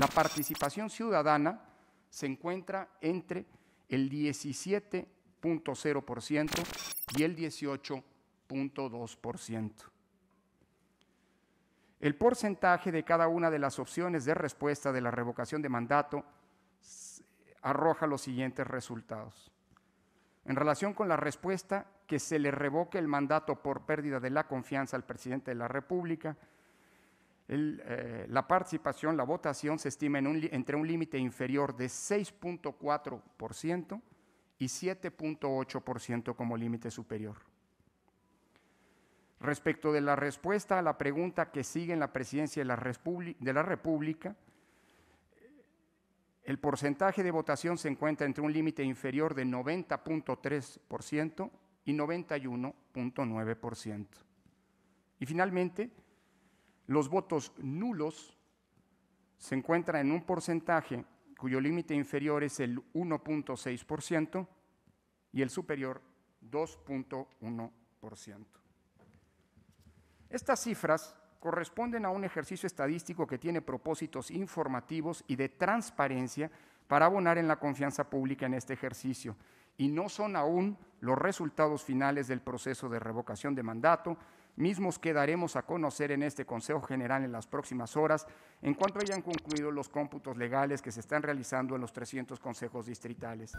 La participación ciudadana se encuentra entre el 17.0% y el 18.2%. El porcentaje de cada una de las opciones de respuesta de la revocación de mandato arroja los siguientes resultados. En relación con la respuesta que se le revoque el mandato por pérdida de la confianza al presidente de la República, eh, la participación, la votación se estima entre un límite inferior de 6.4% y 7.8% como límite superior. Respecto de la respuesta a la pregunta que sigue en la presidencia de la, de la República, el porcentaje de votación se encuentra entre un límite inferior de 90.3% y 91.9%. Y finalmente, los votos nulos se encuentran en un porcentaje cuyo límite inferior es el 1.6% y el superior 2.1%. Estas cifras corresponden a un ejercicio estadístico que tiene propósitos informativos y de transparencia para abonar en la confianza pública en este ejercicio y no son aún los resultados finales del proceso de revocación de mandato, mismos que daremos a conocer en este Consejo General en las próximas horas, en cuanto hayan concluido los cómputos legales que se están realizando en los 300 consejos distritales.